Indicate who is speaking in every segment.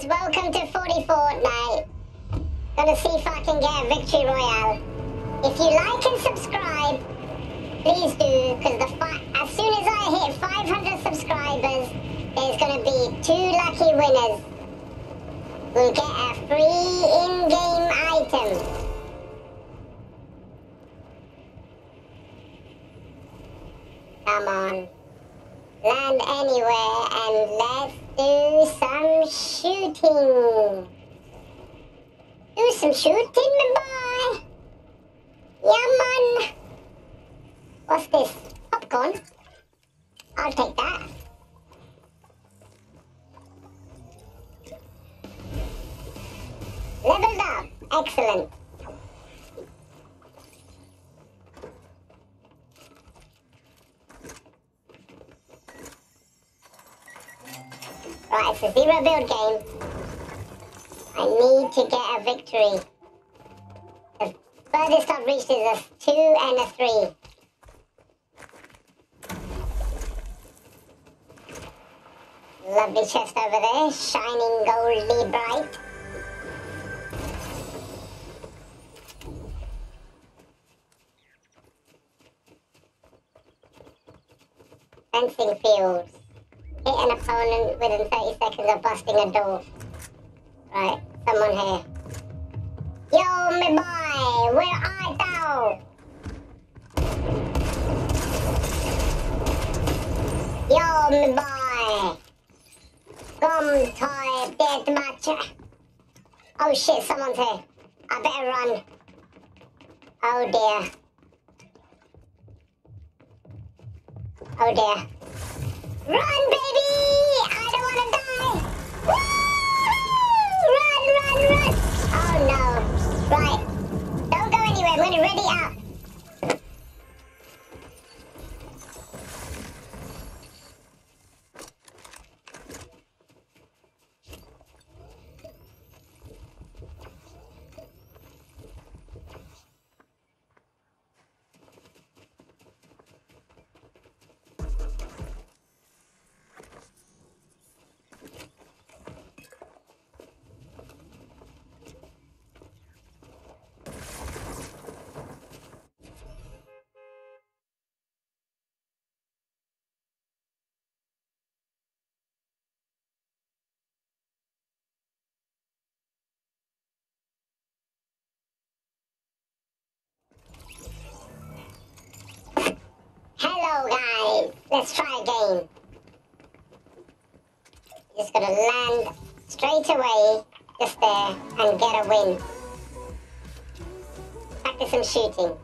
Speaker 1: guys, welcome to 40 Fortnite. Gonna see if I can get a victory royale. If you like and subscribe, please do, because as soon as I hit 500 subscribers, there's gonna be two lucky winners. We'll get a free in-game item. Come on. Land anywhere and let's do some shooting. Do some shooting, boy. Yeah, man. What's this? Popcorn? I'll take that. Leveled up. Excellent. Right, it's a zero build game. I need to get a victory. The furthest I've reached is a two and a three. Lovely chest over there, shining goldly bright. Fencing fields. Hit an opponent within 30 seconds of busting a door. Right, someone here. Yo, me boy, where art thou? Yo, me boy. Come toy dead match. Oh shit, someone's here. I better run. Oh dear. Oh dear. Run, baby! I don't want to die! Woo! Run, run, run! Oh no. Right. Don't go anywhere. I'm going ready up. Let's try again. Just gotta land straight away, just there, and get a win. Practice some shooting.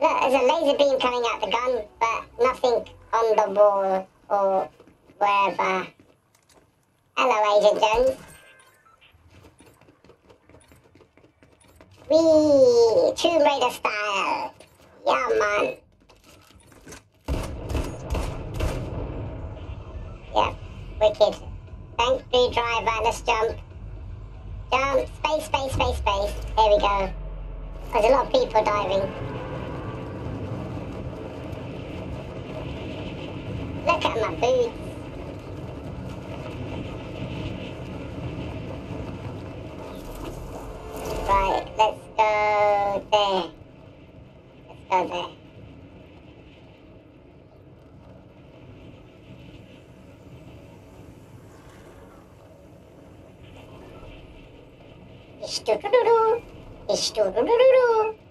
Speaker 1: Look, there's a laser beam coming out the gun, but nothing on the wall or wherever. Hello, Agent Jones. Wee! Tomb Raider style! Yeah, man! Yep, wicked. Factory driver, let's jump. Jump, space, space, space, space. There we go. There's a lot of people diving. Look at my boots. Let's go there. Let's go there. Ish-doo-doo-doo-doo. Ish-doo-doo-doo-doo-doo.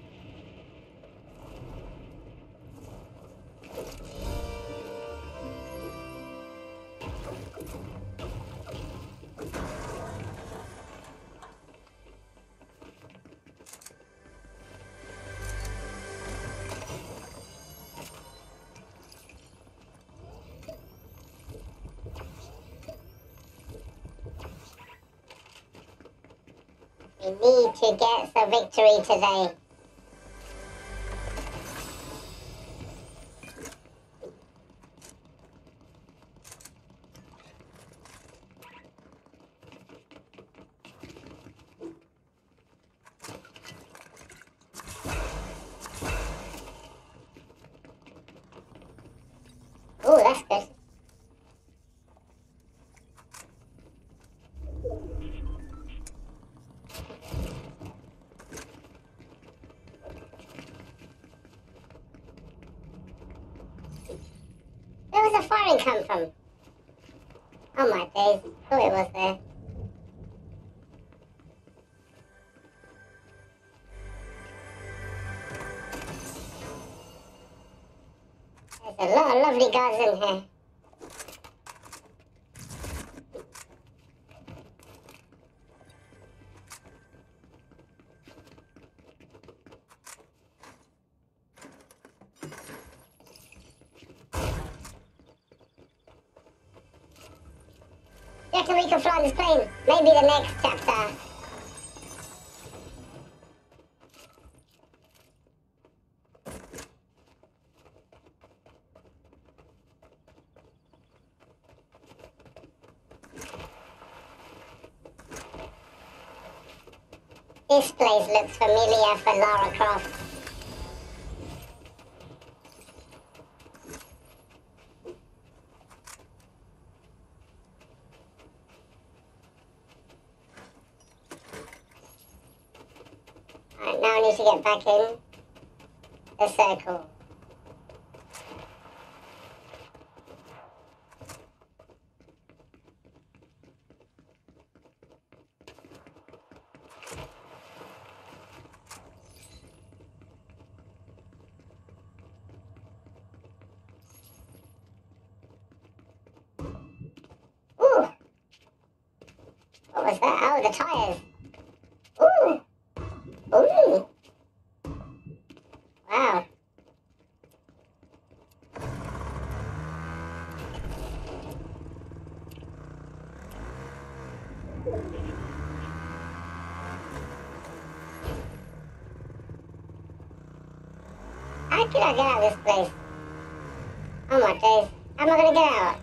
Speaker 1: Need to get the victory today. Was the firing come from? Oh my days, thought it was there. There's a lot of lovely guys in here. Reckon we can fly this plane? Maybe the next chapter. This place looks familiar for Lara Croft. Right, now I need to get back in the circle. Ooh. What was that? Oh, the tires. Ooh. Ooh. Wow. I get out of this place? Oh my days. How am I gonna get out?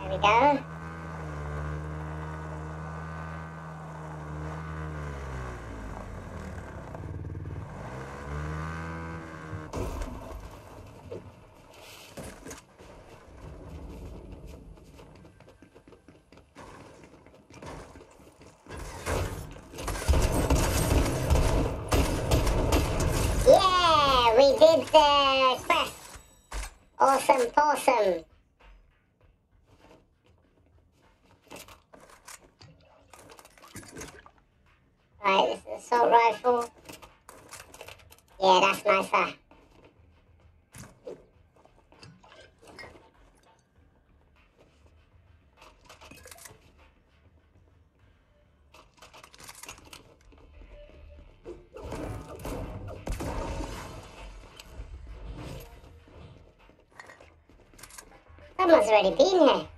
Speaker 1: There we go. Yeah, quest. Awesome, awesome. Right, this is assault rifle. Yeah, that's nicer. समझ बड़ी तीन है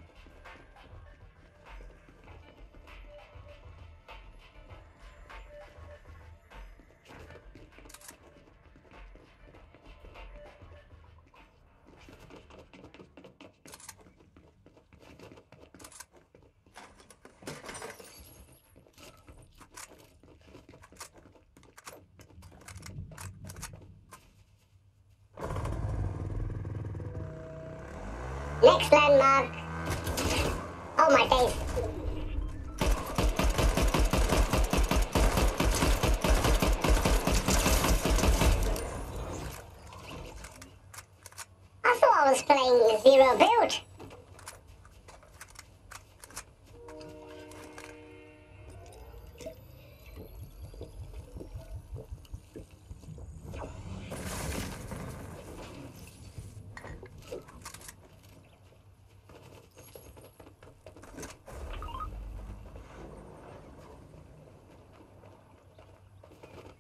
Speaker 1: I thought I was playing Zero Build.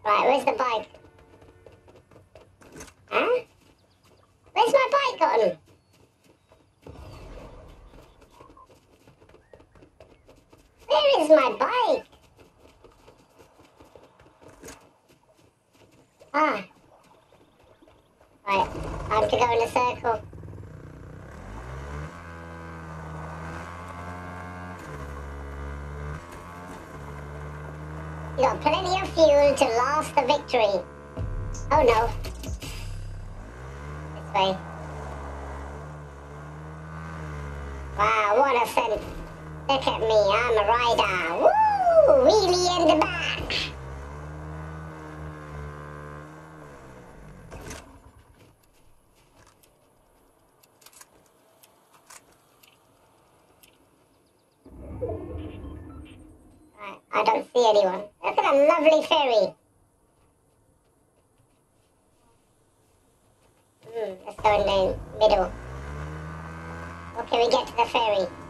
Speaker 1: Right, where's the bike? Huh? Where's my bike gone? Where is my bike? Ah. Right, time to go in a circle. You got plenty of fuel to last the victory. Oh no. This way. Wow, what a scent. Look at me, I'm a rider. Woo! Wheelie in the back. I don't see anyone. Look at that lovely ferry. Hmm, let's go in the middle. Okay, we get to the ferry.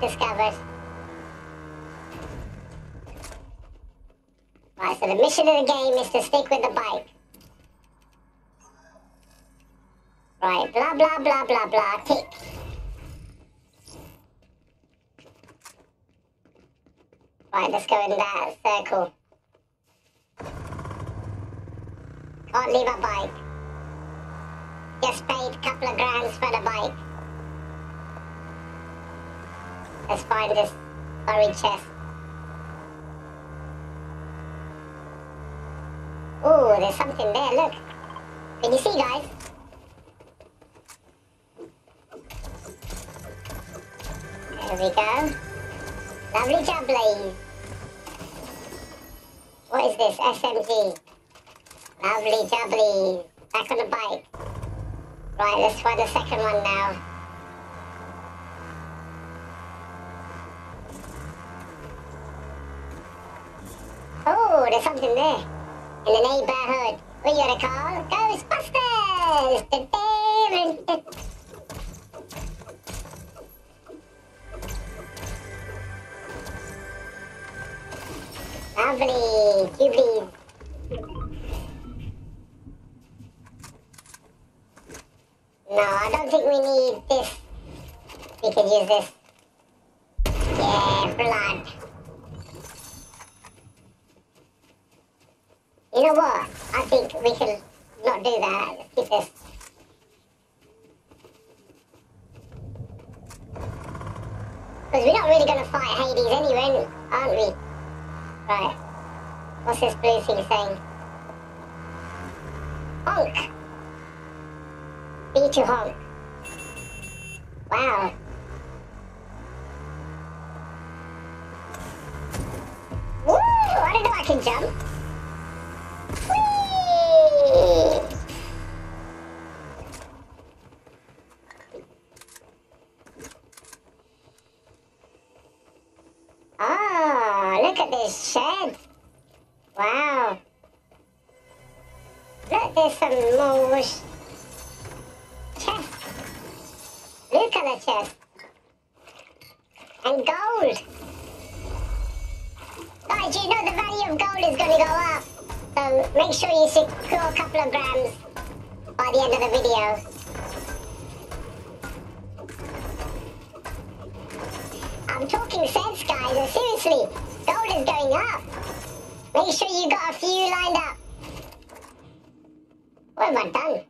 Speaker 1: Discovered. Right, so the mission of the game is to stick with the bike. Right, blah, blah, blah, blah, blah, tick. Right, let's go in that circle. Can't leave a bike. Just paid a couple of grands for the bike. Let's find this buried chest. Ooh, there's something there, look. Can you see, guys? There we go. Lovely jubbly. What is this? SMG. Lovely jubbly. Back on the bike. Right, let's try the second one now. Oh, there's something there. In the neighborhood. we gonna call? Ghostbusters! Lovely. Jubilee. No, I don't think we need this. We could use this. Yeah, blood. You know what? I think we can not do that. Keep this. Because we're not really going to fight Hades anyway, aren't we? Right. What's this blue thing saying? Honk! B to honk. Wow. Woo! I didn't know I can jump. Ah, look at this shed. Wow. Look, there's some more chest. Blue color chest. And gold. Guys, you know the value of gold is going to go up. So make sure you secure a couple of grams by the end of the video. I'm talking sense, guys. and Seriously, gold is going up. Make sure you got a few lined up. What have I done?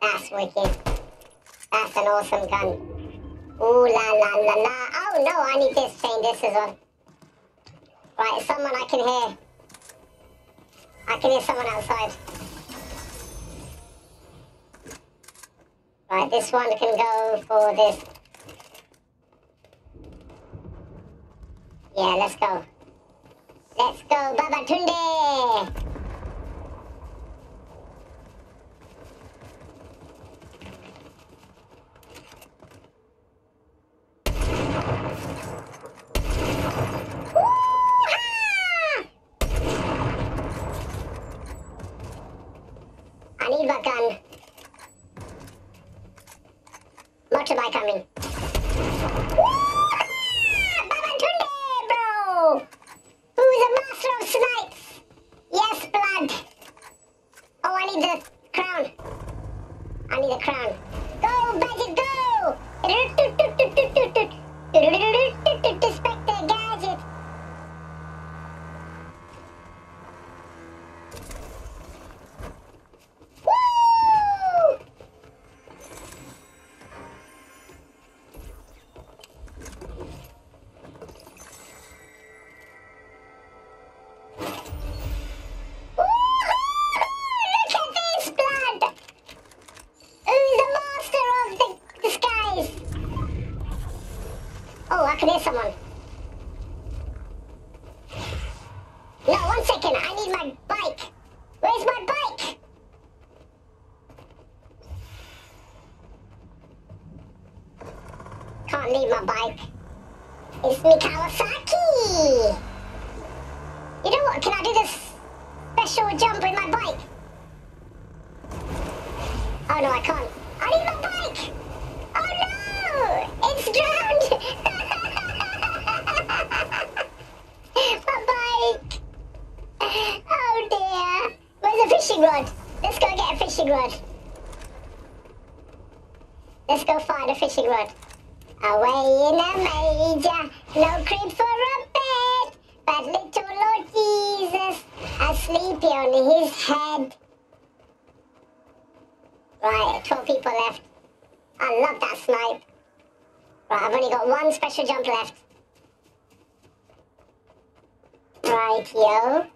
Speaker 1: That's wicked. That's an awesome gun. Ooh la la la la. Oh no, I need this chain this is well. Right, someone I can hear. I can hear someone outside. Right, this one can go for this. Yeah, let's go. Let's go, Baba Tunde! Fishing rod? Let's go get a fishing rod. Let's go find a fishing rod. Away in a major, no crib for a bed, but little Lord Jesus, asleep on his head. Right, 12 people left. I love that snipe. Right, I've only got one special jump left. Right, yo.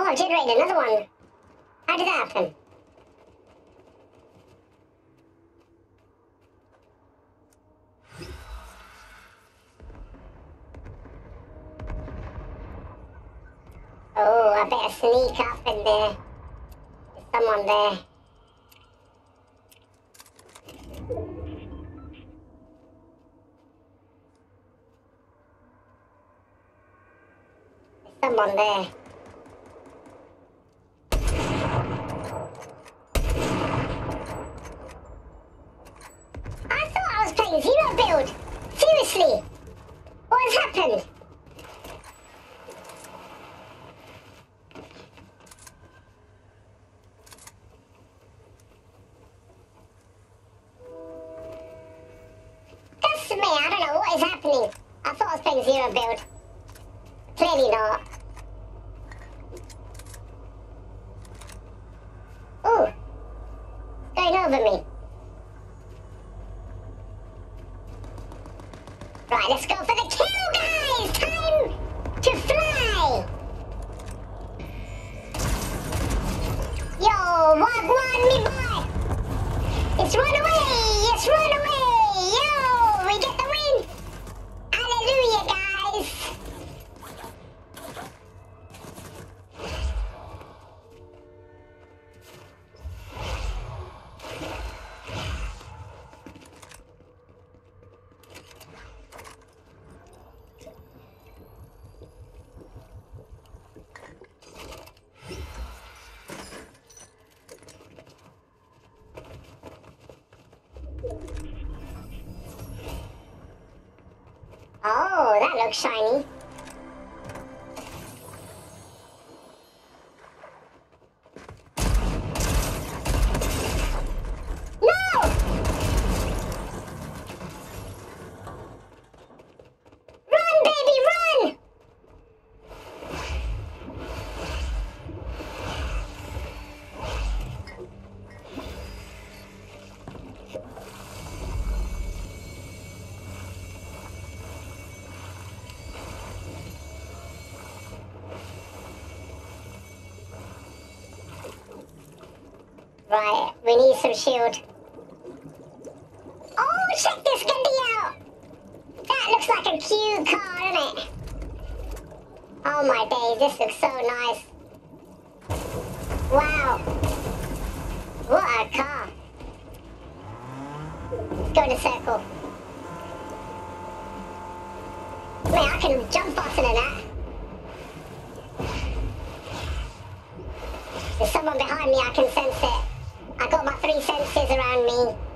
Speaker 1: Oh, I generated another one. How did that happen? Oh, I better sneak up in there. There's someone there. There's someone there. I thought I was playing zero build. Seriously. What has happened? That's me. I don't know what is happening. I thought I was playing zero build. Right, we need some shield. Oh, check this Gundy out! That looks like a cute car, doesn't it? Oh my days, this looks so nice. Wow. What a car. Let's go in a circle. Man, I can jump faster than that. There's someone behind me, I can sense it. I got my three senses around me.